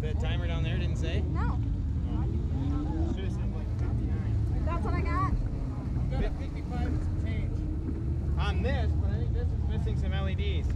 The timer down there didn't say? No. That's what I got. got a 55 change. On this, but I think this is missing some LEDs.